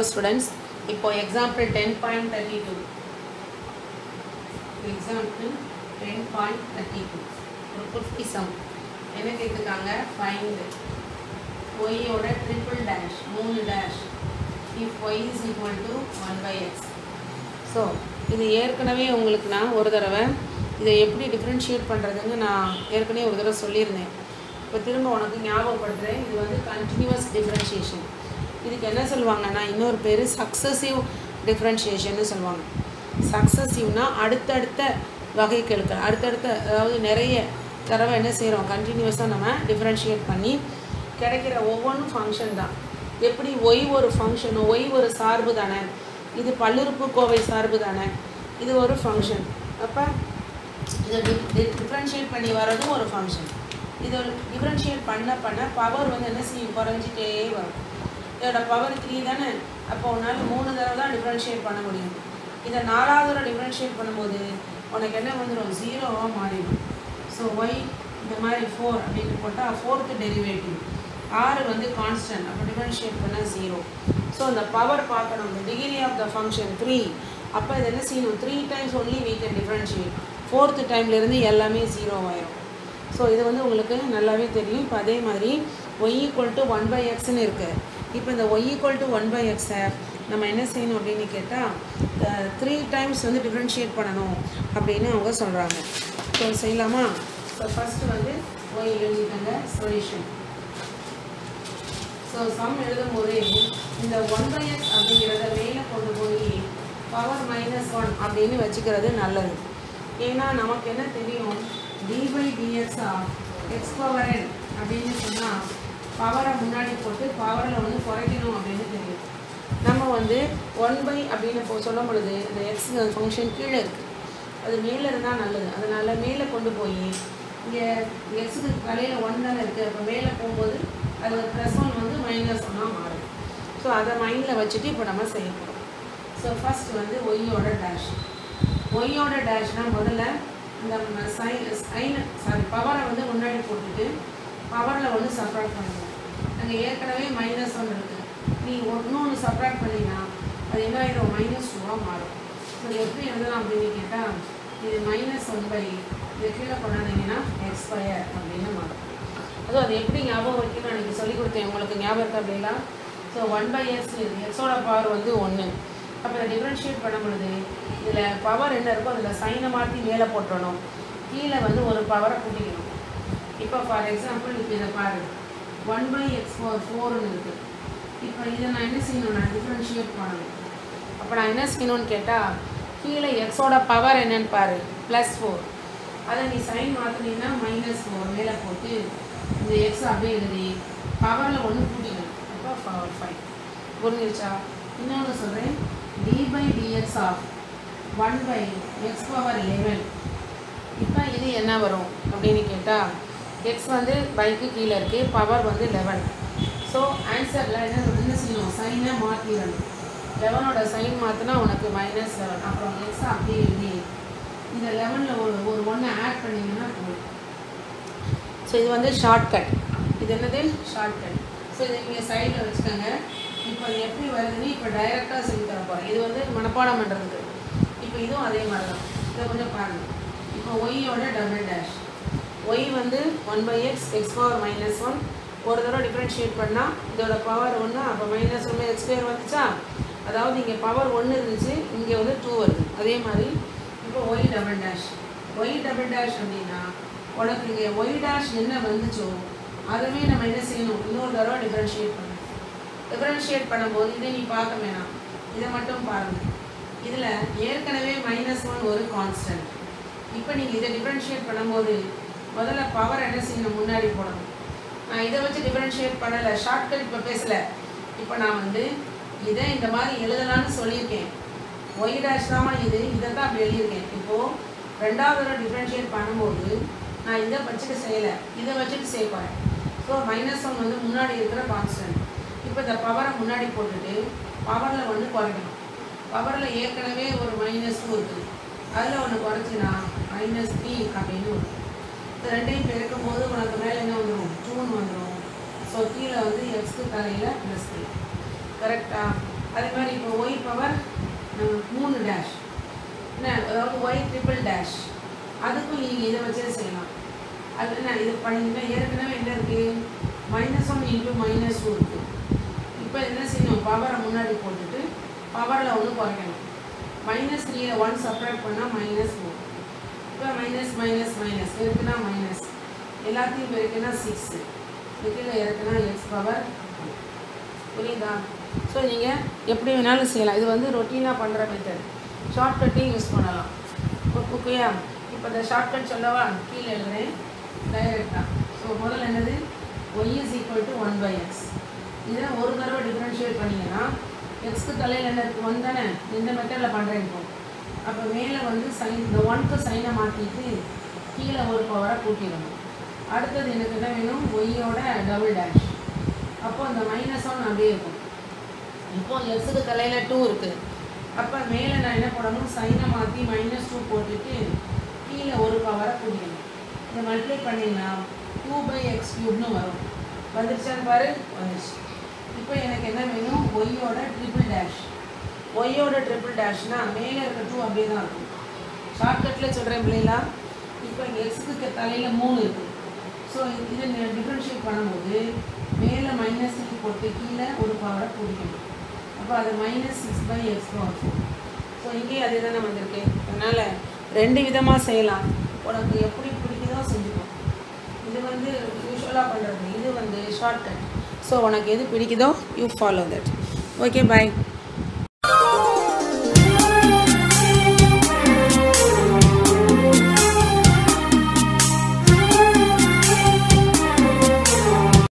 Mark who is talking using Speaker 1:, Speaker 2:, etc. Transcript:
Speaker 1: Hello students இப்போ example ten point thirty two example ten point thirty two ஒரு fifty sum என்ன கேட்டிருக்காங்க? Find ஒய்யோட ட்ரிபிள் டேஷ் மூணு dash if y is equal to one by x so இது ஏற்கனவே உங்களுக்கு நான் ஒரு தடவை இதை எப்படி டிஃப்ரென்ஷியேட் பண்ணுறதுன்னு நான் ஏற்கனவே ஒரு தடவை சொல்லியிருந்தேன். இப்போ திரும்ப உனக்கு ஞாபகப்படுத்துகிறேன் இது வந்து கண்டினியூஸ் டிஃப்ரென்ஷியேஷன் இதுக்கு என்ன சொல்லுவாங்கன்னா இன்னொரு பேர் சக்ஸசிவ் டிஃப்ரென்ஷியேஷன்னு சொல்லுவாங்க. சக்ஸசிவ்னா அடுத்தடுத்த வகைக்கெழுக்கள் அடுத்தடுத்த அதாவது நிறைய தடவை என்ன செய்கிறோம் கண்டினியூஸாக நம்ம டிஃப்ரென்ஷியேட் பண்ணி கிடைக்கிற ஒவ்வொன்றும் ஃபங்க்ஷன் தான். எப்படி ஒய் ஒரு ஃபங்க்ஷனோ ஒய் ஒரு சார்பு தானே? இது பல்லுறுப்புக்கோவை சார்பு தானே? இது ஒரு ஃபங்க்ஷன் அப்போ இதை டிஃப்ரென்ஷியேட் பண்ணி வர்றதும் ஒரு ஃபங்க்ஷன் இது டிஃப்ரென்ஷியேட் பண்ண பண்ண பவர் வந்து என்ன செய்யும்? குறைஞ்சிட்டே வரும். இதோட பவர் த்ரீ தானே? அப்போ உன்னால் மூணு தடவை தான் டிஃப்ரென்ஷியேட் பண்ண முடியும். இதை நாலாவது தடவை டிஃப்ரென்ஷியேட் பண்ணும்போது உனக்கு என்ன வந்துடும் ஜீரோவாக மாறிடும். ஸோ ஒய் இந்த மாதிரி ஃபோர் அப்படின்னு போட்டால் ஃபோர்த்து டெரிவேட்டிவ் ஆறு வந்து கான்ஸ்டன்ட் அப்போ டிஃப்ரென்ஷியேட் பண்ணால் ஜீரோ ஸோ அந்த பவர் பார்க்கணும். இந்த degree of the function three அப்போ இது என்ன செய்யணும்? Three times only we can differentiate fourth டைம்லேருந்து எல்லாமே ஜீரோ ஆயிரும். ஸோ இது வந்து உங்களுக்கு நல்லாவே தெரியும். இப்போ அதே மாதிரி y equal to one by எக்ஸ்னு இருக்குது இப்போ இந்த y equal to one by எக்ஸை நம்ம என்ன செய்யணும் அப்படின்னு கேட்டால் த்ரீ டைம்ஸ் வந்து டிஃப்ரென்ஷியேட் பண்ணணும் அப்படின்னு அவங்க சொல்கிறாங்க ஸோ செய்யலாமா? ஸோ ஃபஸ்ட்டு வந்து ஒய் எழுதிட்டாங்க சொல்யூஷன் ஸோ சம் எழுதும் போது இந்த ஒன் பை எக்ஸ் அப்படிங்கிறத மேலே கொண்டு போய் பவர் மைனஸ் ஒன் அப்படின்னு வச்சுக்கிறது நல்லது. ஏன்னா நமக்கு என்ன தெரியும்? D by dx of x power n அப்படின்னு சொன்னால் பவரை முன்னாடி போட்டு பவரில் வந்து குறைக்கணும் அப்படின்னு தெரியும். நம்ம வந்து ஒன் பை அப்படின்னு இப்போ சொல்லும் பொழுது இந்த எக்ஸ் ஃபங்க்ஷன் கீழே இருக்குது அது மேலே இருந்தால் நல்லது. அதனால் மேலே கொண்டு போய் இங்கே எக்ஸுக்கு கலையில் ஒன் தானே இருக்குது அப்போ மேலே போகும்போது அது ப்ளஸ் ஒன் வந்து மைனஸ் ஒன்னாக மாறும். ஸோ அதை மைண்டில் வச்சுட்டு இப்போ நம்ம செய்ய போகிறோம் ஸோ ஃபஸ்ட் வந்து ஒய்யோட டேஷ் ஒய்யோட டேஷ்னால் முதல்ல இந்த சைன் சைன் சாரி பவரை வந்து முன்னாடி போட்டுட்டு பவரில் வந்து சப்ராக்ட் பண்ணுவோம் அங்கே ஏற்கனவே மைனஸ் ஒன்று இருக்குது நீ ஒன்று சப்ராக்ட் பண்ணினா அது என்ன ஆயிரும்? மைனஸ் டூவாக மாறும். ஸோ எப்படி எழுதலாம் அப்படின்னு கேட்டால் இது மைனஸ் ஒன் பை இது கீழே கொண்டாந்தீங்கன்னா எக்ஸ் அப்படின்னு மாறும். அதுவும் அது எப்படி ஞாபகம் வைக்கணும்னு அன்றைக்கி சொல்லி கொடுத்தேன். உங்களுக்கு ஞாபகம் இருக்கா அப்படின்னா? ஸோ ஒன் பை எக்ஸ் இது எக்ஸோட பவர் வந்து ஒன்று அப்போ இதை டிஃப்ரென்ஷியேட் பண்ணும் பொழுது இதில் பவர் என்ன இருக்கோ அதில் சைனை மாற்றி மேலே போட்டுடணும் கீழே வந்து ஒரு பவரை கூட்டிக்கணும். இப்போ ஃபார் எக்ஸாம்பிள் இப்போ இதை பாருங்கள் ஒன் பை எக்ஸ் ஃபோர் ஃபோர்னு இருக்குது இப்போ இதை நான் என்ன செய்யணும்? நான் டிஃப்ரென்ஷியேட் பண்ணணும். அப்போ நான் என்ன செய்யணும்னு கேட்டால் கீழே எக்ஸோட பவர் என்னன்னு பாரு. ப்ளஸ் ஃபோர் அதை நீ சைன் மாற்றினீங்கன்னா மைனஸ் ஃபோர் மேலே போட்டு இந்த எக்ஸ் அப்படியே எழுதி பவரில் ஒன்று கூட்டிக்கணும் அப்போ பவர் ஃபைவ் புரிஞ்சிருச்சா? இன்னொன்று சொல்கிறேன் d by dx of one by x power eleven இப்போ இது என்ன வரும் அப்படின்னு கேட்டால் எக்ஸ் வந்து பைக்கு கீழே இருக்குது பவர் வந்து லெவன் ஸோ ஆன்சரில் என்ன என்ன செய்யணும் சைனை மாற்றிடணும் லெவனோட சைன் மாற்றினா உனக்கு மைனஸ் லெவன் அப்புறம் எக்ஸ் அப்படியே எழுதி இந்த லெவனில் ஒரு ஒரு ஒன்று ஆட் பண்ணிங்கன்னா போதும். ஸோ இது வந்து ஷார்ட்கட் இது என்னது? ஷார்ட்கட் ஸோ இதை நீங்கள் சைடில் வச்சுக்கோங்க. இப்போ அது எப்படி வருதுன்னு இப்போ டைரெக்டாக சொல்லி தர போகிறேன் இது வந்து மனப்பாடம் பண்ணுறதுக்கு இப்போ இதுவும் அதே மாதிரி தான் இதை கொஞ்சம் பாருங்கள் இப்போ ஒய்யோட டபுள் டேஷ் ஒய் வந்து one by x x power minus one ஒரு தடவை டிஃப்ரென்ஷியேட் பண்ணால் இதோட பவர் ஒன்று அப்போ மைனஸ் ஒன்று எக்ஸ் ஸ்கொயர் வந்துச்சா? அதாவது இங்கே பவர் ஒன்று இருந்துச்சு இங்கே வந்து டூ வருது. அதே மாதிரி இப்போ y double dash y double dash அப்படின்னா உனக்கு இங்கே ஒய் டேஷ் என்ன வந்துச்சோ அதுவே நம்ம என்ன செய்யணும்? இன்னொரு தடவை டிஃப்ரென்ஷியேட் பண்ணணும் டிஃப்ரென்ஷியேட் பண்ணும்போது இதை நீ பார்க்க வேணாம். இதை மட்டும் பாருங்கள் இதில் ஏற்கனவே மைனஸ் ஒன் ஒரு கான்ஸ்டன்ட் இப்போ நீங்கள் இதை டிஃப்ரென்ஷியேட் பண்ணும்போது முதல்ல பவர் என்ன செய்யணும் முன்னாடி போடணும் நான் இதை வச்சு டிஃப்ரென்ஷியேட் பண்ணலை. ஷார்ட்கட் இப்போ பேசலை. இப்போ நான் வந்து இதை இந்த மாதிரி எழுதலான்னு சொல்லியிருக்கேன். ஒய் டேஷ் தான் இது. இதை தான் அப்படி எழுதியிருக்கேன். இப்போது ரெண்டாவது தடவை டிஃப்ரென்ஷியேட் பண்ணும்போது நான் இதை வச்சுட்டு செய்யலை. இதை வச்சுட்டு செய்ய போகிறேன் ஸோ மைனஸ் ஒன் வந்து முன்னாடி இருக்கிற கான்ஸ்டன்ட் இப்போ இந்த பவரை முன்னாடி போட்டுட்டு பவரில் ஒன்று குறைக்கணும். பவரில் ஏற்கனவே ஒரு மைனஸ் டூ இருக்குது. அதில் ஒன்று குறைச்சினா மைனஸ் த்ரீ அப்படின்னு ஒன்று இந்த ரெண்டையும் பெருக்கும் போது உனக்கு மேலே என்ன வந்துடும் டூன்னு வந்துடும் ஸோ கீழே வந்து எக்ஸ்க்கு தலையில் ப்ளஸ் த்ரீ கரெக்டா அதே மாதிரி இப்போ ஒய் பவர் மூணு டேஷ் என்ன? அதாவது ஒய் ட்ரிபிள் டேஷ் அதுக்கும் நீங்கள் இதை வச்சே செய்யலாம். அது என்ன? இது பண்ணிங்கன்னா ஏற்கனவே என்ன இருக்குது minus one into minus two இருக்குது இப்போ என்ன செய்யணும்? பவரை முன்னாடி போட்டுட்டு பவரில் ஒன்று குறைக்கணும். மைனஸ் த்ரீயை ஒன் செப்பரேட் பண்ணால் மைனஸ் ஃபோர் இப்போ மைனஸ் மைனஸ் மைனஸ் இருக்குன்னா மைனஸ் எல்லாத்தையும் பெருக்குன்னா சிக்ஸு கீழே இறக்குனா எக்ஸ் பவர் புரியுதா? ஸோ நீங்கள் எப்படி வேணாலும் செய்யலாம். இது வந்து ரொட்டீனாக பண்ணுற மெத்தட் ஷார்ட்கட்டையும் யூஸ் பண்ணலாம். ஓகேயா இப்போ இந்த ஷார்ட்கட் சொல்லவா? கீழே எழுதுறேன். டைரெக்டாக ஸோ முதல்ல என்னது? Y is equal to one by x இதை ஒரு தடவை டிஃப்ரென்ஷியேட் பண்ணிங்கன்னா எக்ஸ்க்கு தலையில் என்ன இருக்குது ஒன் தானே? இந்த மெத்தடில் பண்ணுறேன் இப்போ. அப்போ மேலே வந்து சைன் இந்த ஒன்க்கு சைனை மாற்றிட்டு கீழே ஒரு பவரை கூட்டிடணும். அடுத்தது எனக்கு என்ன வேணும்? ஒய்யோட டபுள் டேஷ் அப்போ அந்த மைனஸ் ஒன் அப்படியே இருக்கும். இப்போ எஸ்ஸுக்கு தலையில் டூ இருக்குது அப்போ மேலே நான் என்ன பண்ணணும் சைனை மாற்றி மைனஸ் டூ போட்டுட்டு கீழே ஒரு பவரை கூட்டிடணும். இதை மல்டிப்ளை பண்ணிங்கன்னா டூ பை எக்ஸ் க்யூப்னு வரும். வந்துருச்சான்னு பாரு? வந்துருச்சு. இப்போ எனக்கு என்ன வேணும்? ஒய்யோட ட்ரிபிள் டேஷ் ஒய்யோட ட்ரிபிள் டேஷ்னால் மேலே இருக்க டூ அப்படியே தான் இருக்கும். ஷார்ட்கட்டில் சொல்கிறேன் பிள்ளைங்களா இப்போ இங்கே எக்ஸுக்கு தலையில் மூணு இருக்குது ஸோ இதை டிஃப்ரென்ஷியேட் பண்ணும்போது மேலே மைனஸ் சிக்ஸ் போட்டு கீழே ஒரு பவரை பிடிக்கணும். அப்போ அது minus six by x power four so இங்கேயும் அதே தானே வந்திருக்கு. அதனால் ரெண்டு விதமாக செய்யலாம். உனக்கு எப்படி பிடிக்குதோ செஞ்சுக்கோ. இது வந்து யூஸ்வலாக பண்ணுறது இது வந்து ஷார்ட்கட் ஸோ உனக்கு எது பிடிக்குதோ you follow that okay bye